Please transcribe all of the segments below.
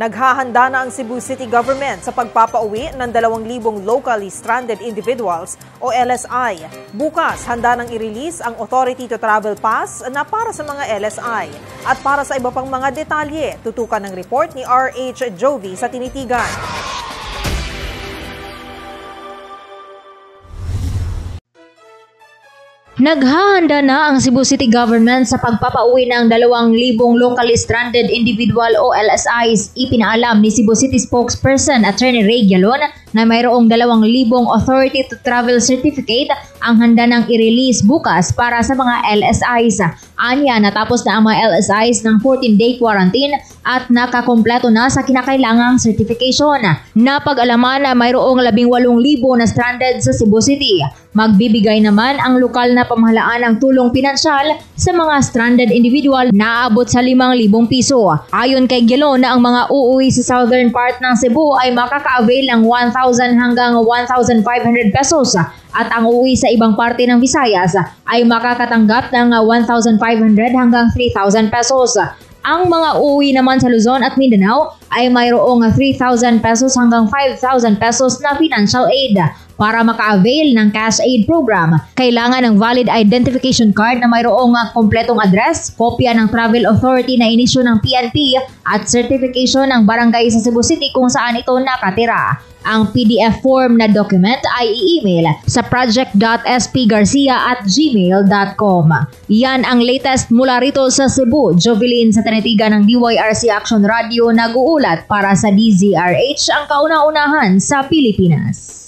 Naghahanda na ang Cebu City Government sa pagpapauwi ng 2,000 locally stranded individuals o LSI. Bukas, handa nang i-release ang Authority to Travel Pass na para sa mga LSI. At para sa iba pang mga detalye, tutukan ng report ni RH Jovi sa Tinitigan. Naghahanda na ang Cebu City Government sa pagpapauwi ng 2,000 locally stranded individual o LSIs. Ipinaalam ni Cebu City spokesperson Attorney Ray Galon na mayroong 2,000 Authority to Travel Certificate ang handa ng i-release bukas para sa mga LSIs. Anya, natapos na ang mga LSIs ng 14-day quarantine at nakakompleto na sa kinakailangang certification. Napag-alaman na mayroong 18,000 na stranded sa Cebu City. Magbibigay naman ang lokal na pamahalaan ng tulong pinansyal sa mga stranded individual na aabot sa 5,000 piso. Ayon kay Gelo na ang mga uuwi sa southern part ng Cebu ay makaka-avail ng 1,000 hanggang 1,500 pesos at ang uuwi sa ibang parte ng Visayas ay makakatanggap ng 1,500 hanggang 3,000 pesos. Ang mga uuwi naman sa Luzon at Mindanao ay mayroong 3,000 pesos hanggang 5,000 pesos na financial aid. Para maka-avail ng cash aid program, kailangan ng valid identification card na mayroong kompletong address, kopya ng travel authority na inisyo ng PNP at certification ng barangay sa Cebu City kung saan ito nakatira. Ang PDF form na document ay i-email sa project.spgarcia at gmail.com. Yan ang latest mula rito sa Cebu. Jovelyn sa Tanetiga ng DYRC Action Radio nag-uulat para sa DZRH ang kauna-unahan sa Pilipinas.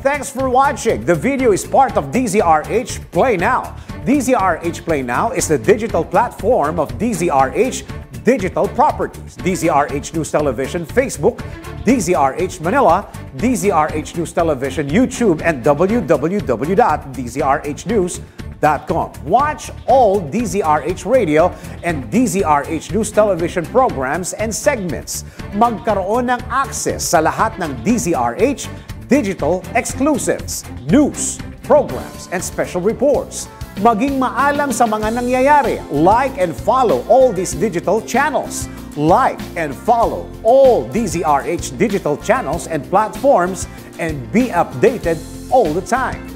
Thanks for watching. The video is part of DZRH Play Now. DZRH Play Now is the digital platform of DZRH Digital Properties. DZRH News Television Facebook, DZRH Manila, DZRH News Television YouTube, and www.dzrhnews.com. Watch all DZRH Radio and DZRH News Television programs and segments. Magkaroon ng access sa lahat ng DZRH digital exclusives, news, programs, and special reports. Maging maalam sa mga nangyayari. Like and follow all these digital channels. Like and follow all DZRH digital channels and platforms and be updated all the time.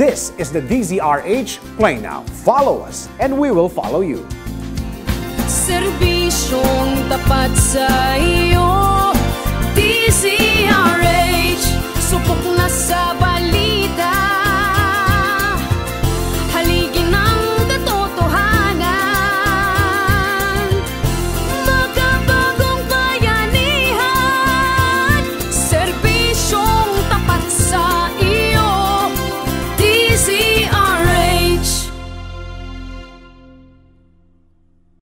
This is the DZRH Play Now. Follow us and we will follow you. Serbisyong tapat sa iyo